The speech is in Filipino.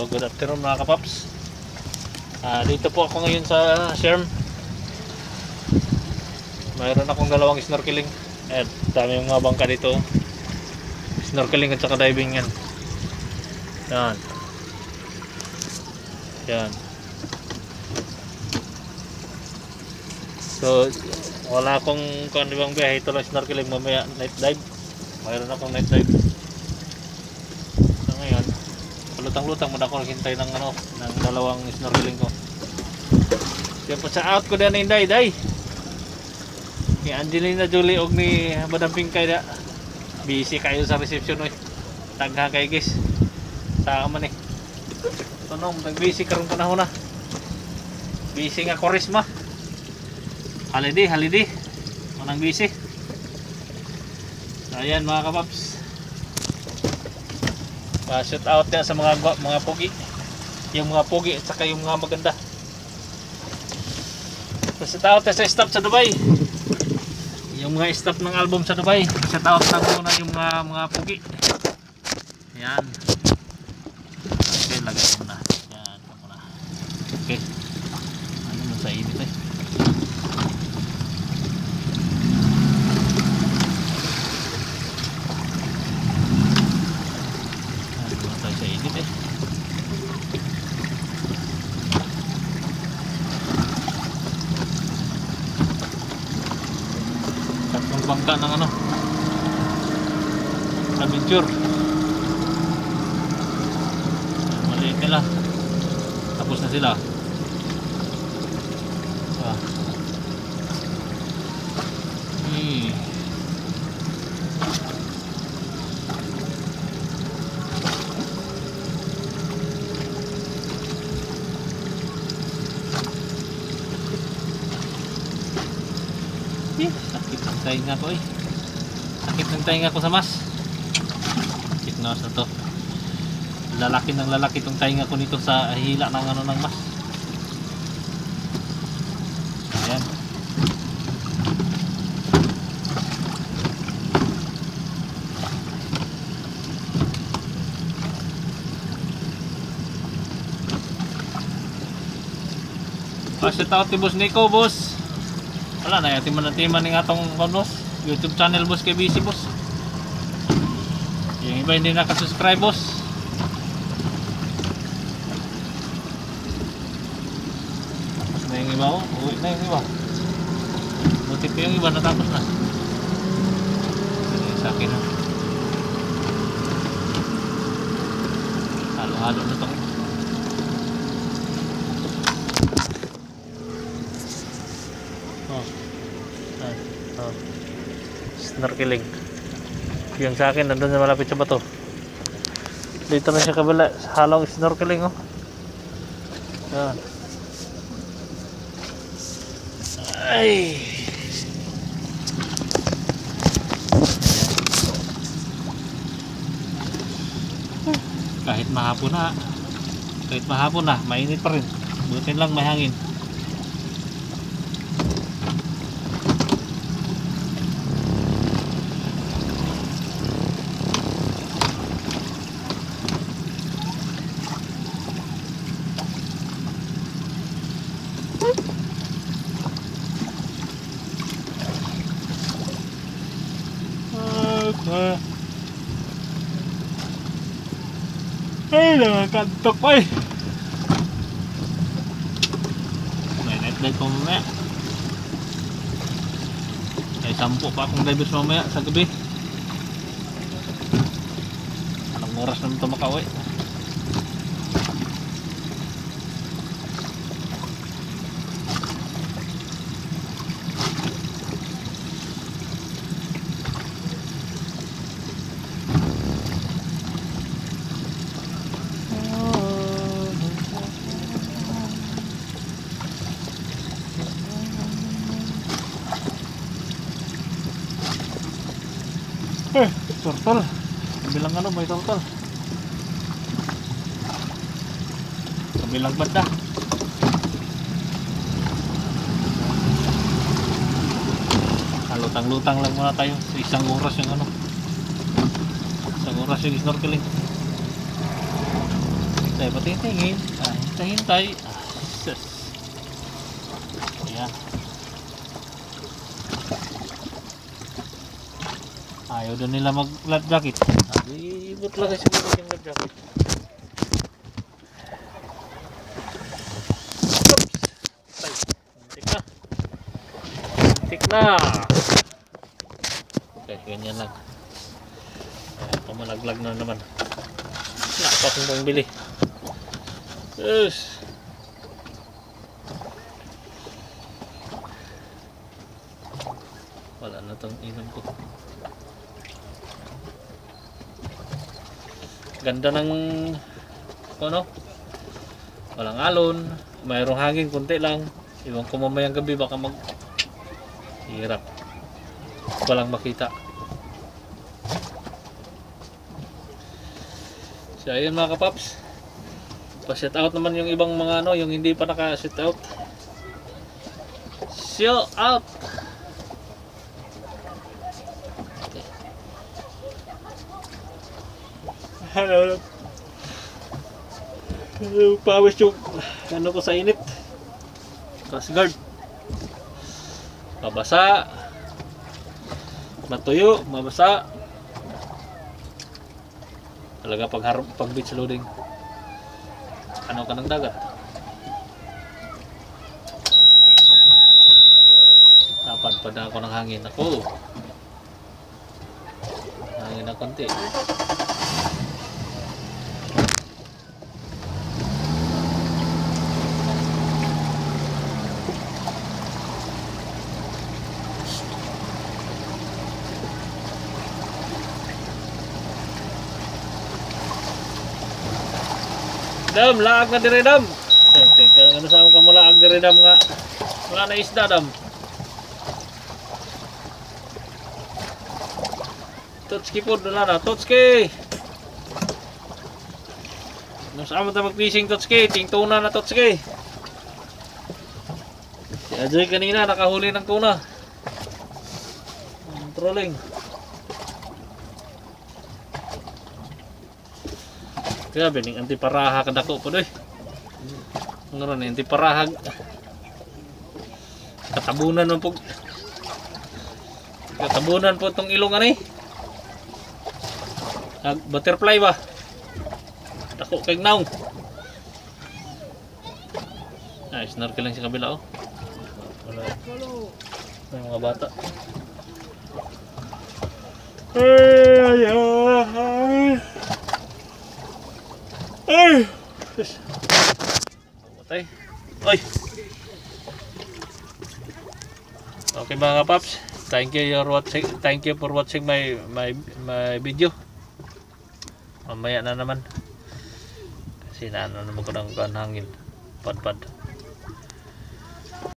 So, good afternoon mga kapaps. Ah, dito po ako ngayon sa Sherm. Mayroon akong dalawang snorkeling. At dami yung mga bangka dito. Snorkeling at saka diving yan. Yan. Yan. So, wala akong kung ano bang biyahe. Ito lang snorkeling mamaya night dive. Mayroon akong night dive. Palutang-lutang muna ako naghintay ng ano, ng dalawang snorkeling ko. Kaya pa sa out ko din na inday, day. Ni Angelina Jolie og ni Madam Pinkay da. Busy kayo sa reception oy. Tagha kay guys. Sa man eh. Tunong, nag-busy karong panahon na. Busy nga korisma. Holiday, holiday. Manang busy. Ayan mga kapaps. Pa-shoot out yan sa mga mga pogi. Yung mga pogi at saka yung mga maganda. Pa-shoot out yan sa staff sa Dubai. Yung mga staff ng album sa Dubai. Shout out na muna yung mga mga pogi. Yan. Okay, lagay ko muna. Yan, ito muna. Okay. Ano mo sa init eh. Ano mo tayo sa init eh. Tatlong bangka ng ano. Adventure. Maliit nila. Tapos na sila. Ah. Hmm. Eh, sakit ng tainga ko eh. Sakit ng tainga ko sa mas. Sakit na sa to. Lalaki ng lalaki tong tainga ko nito sa hila ng ano ng mas. Ayan. Pasya tao ti boss Nico boss. Wala na yati man timan ning atong boss. YouTube channel boss kay busy boss. Yung iba hindi naka-subscribe boss. Na yung iba oh. Uwi na yung iba. Buti pa yung iba natapos na. Sa akin oh. Halo-halo na to. Oh. Ah, oh. Snorkeling. Yung sa akin, nandun na malapit sa bato. Dito na siya kabila. Halong snorkeling, oh. Yan. Ay. Kahit mahapon na, kahit mahapon na, mainit pa rin. Buti lang may hangin. Okay. Ay, nakakantok ko eh. May dive pa mamaya. May sampu pa akong divers mamaya sa gabi. Anong oras naman ito? Eh, turtle. Kabilang ano, may turtle. Kabilang banda. Lutang-lutang lang muna tayo. Sa isang oras yung ano. Isang oras yung snorkeling. Hintay, patingin. Ah, hintay, hintay. Ah, sus. Ayaw doon nila mag life jacket. Ibot lang kasi siguro yung life jacket. Antik na. Okay, ganyan lang. Ay, pamalaglag na naman. Mo bili. Yes. Wala na tong inom. Ganda ng ano? Walang alon, mayroong hangin konti lang. Iwan ko mamayang gabi baka mag hirap. Walang makita. So ayun mga kapaps. Pa-set out naman yung ibang mga ano, yung hindi pa naka-set out. Show out. Hello, pawis yung ano ko sa init. Coast guard. Mabasa. Matuyo, mabasa. Talaga pag pag beach loading. Ano ka ng dagat? Tapad pa na ako ng hangin. Ako. Hangin na konti. Dam, laag na dire dam. Kaya ano sa akong kamulaag dire dam nga. Wala na isda dam. Totski po wala na. Totski. Ano sa amo ta mag-fishing Totski? Ting tuna na Totski. Si Ajoy kanina nakahuli ng tuna. Ang Trolling. Grabe ning antiparaha kadako po doy. Ano ron antiparahag. Katabunan man po. Katabunan po tong ilong ani. Nag butterfly ba? Dako kay naong. Ay, snorkel lang sa kabila oh. Wala. May mga bata. Ay, ay, ay. Ay! Patay. Oy! Okay mga paps, thank you for watching thank you for watching my my my video. Mamaya na naman. Kasi naano naman ko ng hangin. Padpad.